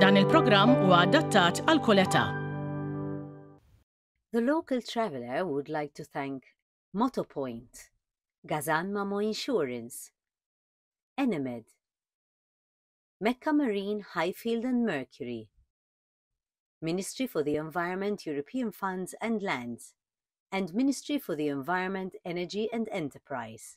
Dan il adattat għal The local traveler would like to thank Motopoint, Gazan Mamo Insurance, Enemed, Mecca Marine, Highfield and Mercury, Ministry for the Environment, European Funds and Lands, and Ministry for the Environment, Energy and Enterprise.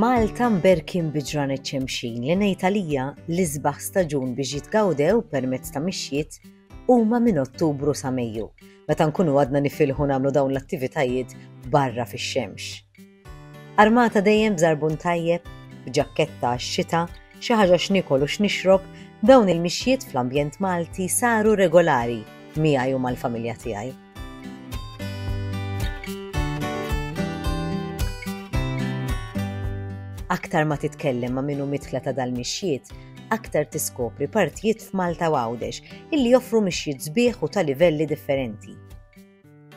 Malta mberkin bi ġran iċ-ċemxin li ngħid għalija li sbaħ staġun biex jitgawdew permezz ta' mixjiet huma minn Ottubru sa Mejju, meta nkunu għadna nifilħu nagħmlu dawn l-attivitajiet barra fix-xemx. Armata dejjem b'żarbun tajjeb, b'ġakketta għax-xita, xi ħaġa x'nikol u x'nixrob, dawn il-mixjiet fl-ambjent Malti saru regolari miegħi u mal-familja tiegħi. Aktar ma titkellem ma' min hu midħla ta' dal-mixjiet, aktar tiskopri partijiet f'Malta u Għawdex illi joffru mixjiet sbieħ u ta' livelli differenti.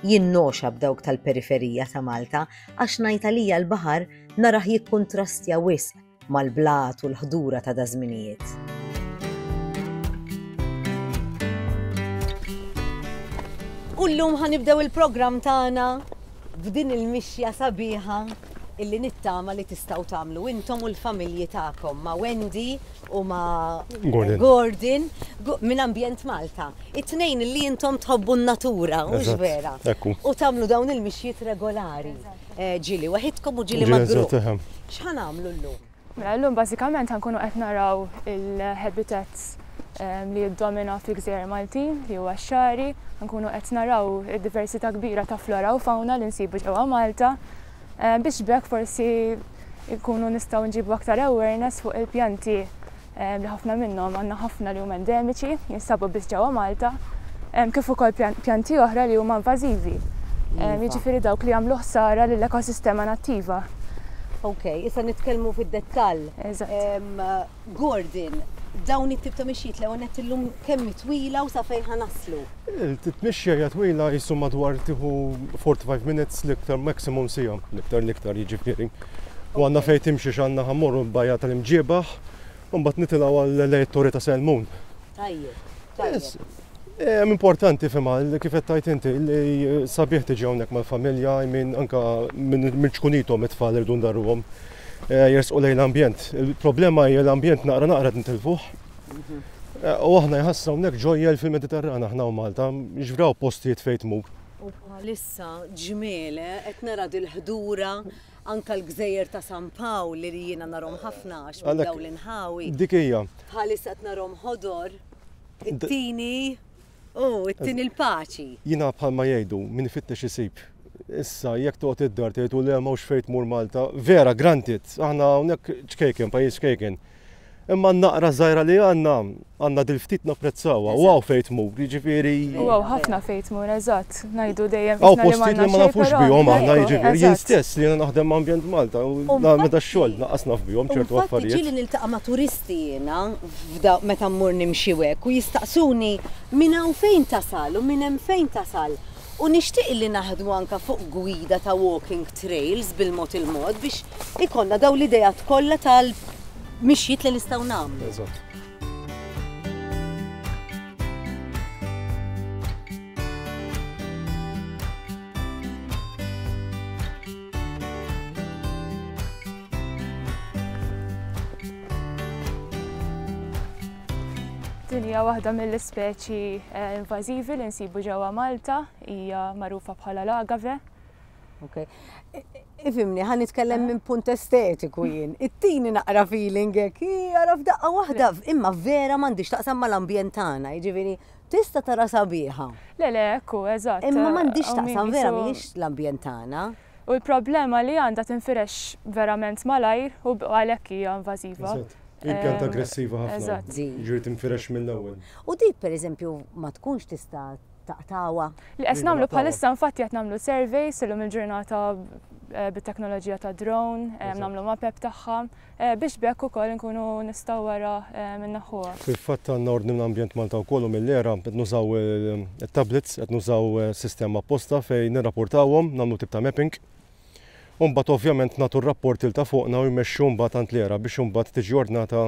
Jien ngħoxa b'dawk tal-periferija ta' Malta għax ngħid għalija l-baħar narah jikkuntrastja wisq mal-blat u l-ħdura ta' dażminijiet. U llum ħa nibdew il-programm tagħna b'din il-mixja sabiħa illi nittama li tistgħu tagħmlu intom u l-familji tagħkom ma' Wendy u ma' Gordon minn Ambjent Malta. It-tnejn li intom tħobbu n-natura, u vera. U tamlu dawn il-mixjiet regolari. Eh, ġili waħidkom u ġili magru. X'ħan għamlu l-lum? Mela, l-lum bażikament ħankunu qed naraw il-habitats ehm, li jiddomina fil-gżejjer Maltin, li huwa xari, ħankunu qed naraw id-diversità kbira ta' flora u fauna li nsibu ġewwa Malta, biex b'hekk forsi nkunu nistgħu nġibu aktar awareness fuq il-pjanti li ħafna minnhom għandna ħafna li huma endemiċi, jinsabu biss ġewwa Malta, kif ukoll pjanti oħra li huma invażivi. Iva. Jiġifieri dawk li jagħmlu ħsara lill-ekosistema nattiva. Ok, issa nitkellmu fid-dettall. Eżatt. Gordon, Dawn it-tip ta' mixjiet l-ewwel nett illum kemm hi twila u sa fejn ħa naslu? Il-tmixja hija twila qisu madwar tieħu 45 minutes l-iktar maximum siegħa, l-iktar l-iktar jiġifieri. U għandna fejn timxi x'għandna ħa mmorru l-bajja tal-Imġiebaħ u mbagħad nitilgħu għal lejn it-Torri ta' Selmun. Tajjeb, tajjeb. Hemm importanti tifhimha li kif qed tgħid inti li sabiħ tiġi hawnhekk mal-familja, I mean anke minn ċkunithom it-tfal irridu ndarruhom. Eh, jersqu lejn l-ambjent. Il-problema hija l-ambjent naqra naqra tintilfuħ. Eh, u aħna jħassna hawnhekk ġojjel fil-Mediterran aħna u Malta, ġvraw postijiet fejn tmur. U bħalissa ġmiele qed nara dil-ħdura anka l-gżejjer ta' San Paw li jiena narhom ħafna għax minn dawn l-inħawi. Dik hija. Bħalissa qed narhom ħodor, it-tini U t-tieni l-paċi. Jiena bħalma jgħidu, min ifittex isib. Issa, jekk toqgħod id-dar tgħid u le m'hawnx fejn tmur Malta, vera, granted, aħna hawnhekk ċkejken, pajjiż ċkejken. Imma naqra żgħira li għandna, għandna dil-ftit napprezzawha u hawn fejn tmur, jiġifieri. U hawn ħafna fejn tmur, eżatt, ngħidu dejjem. Hawn postijiet li ma nafux bihom aħna, jiġifieri jien stess li jiena naħdem ma' Ambjent Malta u nagħmel dax-xogħol, naqqas naf bihom ċertu affarijiet. Ġieli niltaqa' ma' turisti jiena, f'da meta mmur nimxi hekk u jistaqsuni minn hawn fejn tasal u minn hemm fejn tasal u nixtieq illi naħdmu anke fuq gwida ta' walking trails bil-mod il-mod biex ikollna dawn l-ideat kollha tal-mixjiet li nistgħu nagħmlu. Din hija waħda mill-ispeċi eh, invażivi li nsibu ġewwa Malta, hija magħrufa bħala l-agave. Okay. Ifimni, ħan nitkellem minn punt estetiku jien. It-tini naqra feeling hekk, jara f'daqqa waħda, imma vera m'għandix taqsam mal-ambjent tagħna, jiġifieri tista' tara sabiħa. Le le, ekku, eżatt. Imma m'għandix taqsam vera mhix l-ambjent tagħna. u l-problema li għandha tinfirex verament malajr u għalhekk hija invażiva. Eżatt. Hi pjanta aggressiva ħafna. Eżatt. Jiġifieri tinfirex mill-ewwel. U dik pereżempju ma tkunx tista' taqtagħha? Li qed nagħmlu bħalissa infatti qed nagħmlu surveys illum il-ġurnata bit-teknoloġija tad-drone, nagħmlu mapep tagħha. biex b'hekk ukoll inkunu nistgħu wara nneħħuha. Fil-fatt għandna ordni minn Ambjent Malta wkoll u mill-ERA, qed nużaw it-tablets, qed nużaw sistema apposta fejn nirrapportawhom, nagħmlu tip ta' mapping. U mbagħad ovvjament nagħtu r-rapport lil ta' fuqna u jmexxu mbagħad għand l-ERA biex imbagħad tiġi ordnata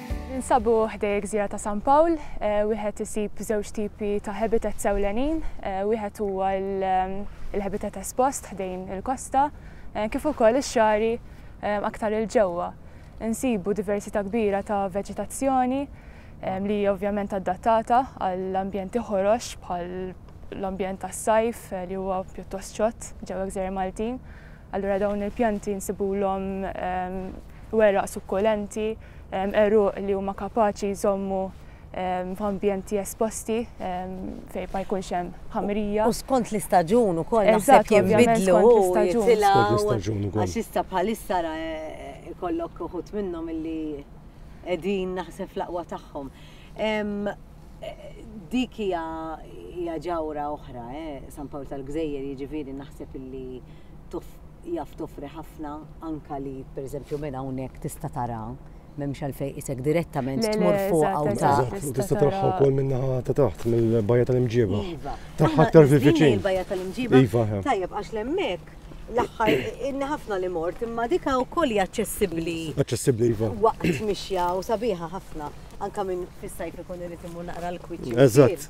Ninsabu ħdejja l-gżira ta' San Pawl, wieħed isib żewġ tipi ta' habitats ewlenin, wieħed huwa l-habitat espost ħdejn il-kosta, kif ukoll ix-xagħri aktar 'il ġewwa. Insibu diversità kbira ta' veġetazzjoni li hija ovvjament adattata għal ambjenti ħorox bħal l-ambjent tas-sajf li huwa pjuttost ċott ġewwa gżejjer Maltin. Allura dawn il-pjanti nsibulhom weraq sukkulenti, għeruq li huma kapaċi jżommu f'ambjenti esposti fejn ma jkunx hemm ħamrija. U skont l-istaġun ukoll naħseb jinbidlu jitilgħu għax issa bħalissa ara jkollok uħud minnhom li qegħdin naħseb fl-aqwa tagħhom. Dik hija ġawhra oħra, San Pawl tal-Gżejjer jiġifieri naħseb illi jaf toffri ħafna anke li pereżempju minn hawnhekk tista' tara m'hemmx għalfejn qisek direttament Le, le, tmur fuq eżatt, hawn eżatt. ta' Eżatt, u Tista' tista' taraha tara- wkoll min-naħa ta' taħt, mill-bajja tal-imġieba. Iva. Taf Aħna ħatter din hi fil-viċin. l-bajja tal-imġiba. Iva, eh. Tajjeb għax l-hemmhekk l-aħħar inni ħafna li mort imma dik hawn ukoll hija aċċessibbli Aċċessibbli iva. waqt mixja u sabiħa ħafna anke minn fis-sajf ikun irid imur naqra l-kwiċċ. Eżatt.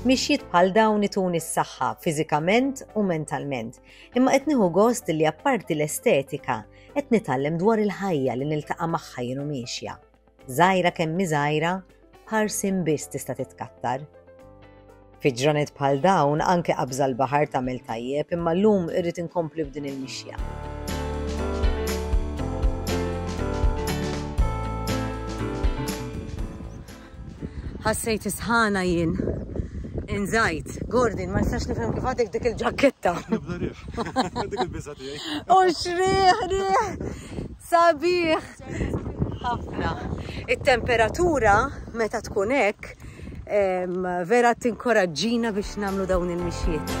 Mixjiet bħal dawn itun is-saħħa fiżikament u mentalment, imma qed nieħu gost li apparti l-estetika qed nitgħallem dwar il-ħajja li niltaqa' magħha jienu miexja. Żgħira kemm żgħira, parsin biss tista' titkattar. Fi ġranet bħal dawn anke qabża l-baħar tagħmel tajjeb imma llum irrid inkompli b'din il-mixja. ħassejt isħana jien. Inżajt, Gordon, ma nistax nifhem kif għadek dik il-ġaketta. Dik il-biża tiegħi. U xrieħ, rieħ. Sabiħ, Ħafna. It-temperatura meta tkun hekk vera tinkoraġġina biex nagħmlu dawn il-mixjiet.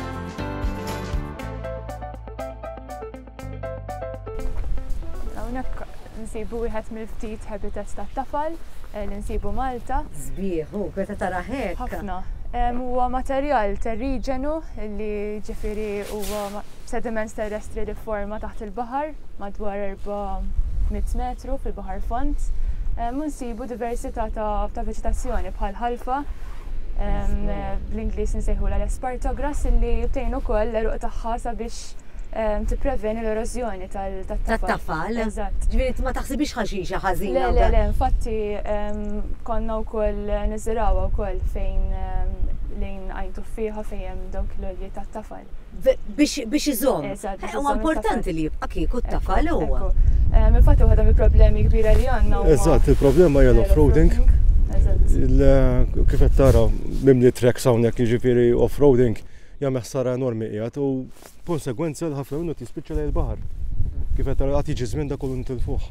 Hawnhekk nsibu wieħed mill-ftit habitats tat-tafal eh, li nsibu Malta. Sbieħ, u meta tara hekk. Ħafna. Huwa materjal terriġenu li ġifieri huwa Sediments terrestri li forma taħt il-baħar, madwar 400 metru fil-baħar fond, u nsibu diversità ta' veċitazzjoni bħal ħalfa bl-Ingliż nsejħu l-espartogras illi jibtejn ukoll l-eruq tagħha sabiex tippreveni l-erożjoni tat-tafal. Eżatt. Ġifieri ma taħsibix ħaxixa ħażin. Le, le, le, infatti konna wkoll niżirawha wkoll fejn lejn għajn tuffieħa fejn hemm dawk l-oljiet tat-tafal. biex iżomm. Huwa importanti li jibqa' kieku t-tafa li huwa. Infatti waħda mill-problemi kbira li għandna. Eżatt, il-problema hija l-offroading. Kif qed tara mimli tracks hawnhekk jiġifieri offroading jagħmel ħsara enormi qiegħed u konsegwenza l ħafna minnu tispiċċa lejn il-baħar. Kif qed tara qatt jiġi żmien da kollu nitilfuh.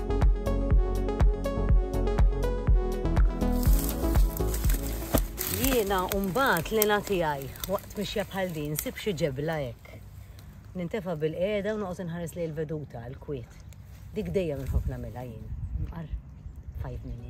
Jiena mbagħad lena tiegħi waqt mixja bħal din sib xi ġebla hekk. Nintefa' bil-qiegħda u noqgħod inħares lejn veduta l-kwiet. Dik dejjem inħobb nagħmilha jien. Mqar 5 minutes.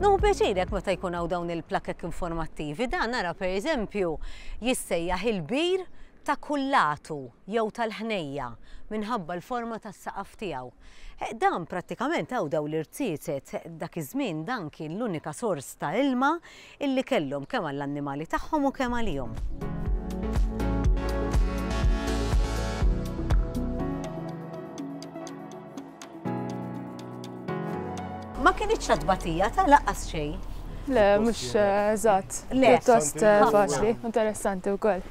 Nuhu pjaċirek meta jkun hawn dawn il-plakek informattivi, dan nara per eżempju jissejjaħ il-bir ta' kullatu jew tal-ħnejja minħabba l-forma tas-saqaf tiegħu. Eh, dan prattikament hawn dawn l-irtietet dak iż-żmien dan kien l-unika sors ta' ilma illi kellhom kemm għall-annimali tagħhom u kemm għalihom. Ma kienitx tbatija ta' laqqas xejn. Le, mhux eżatt. Le, pjuttost faċli, interessanti wkoll.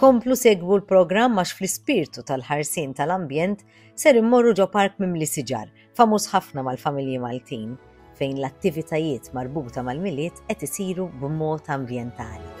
Komplu segwu l-programm għax fl-ispirtu tal-ħarsin tal-ambjent ser immorru ġo park mimli siġar famuż ħafna mal-familji Maltin fejn l-attivitajiet marbuta mal-Milied qed isiru b'mod ambjentali.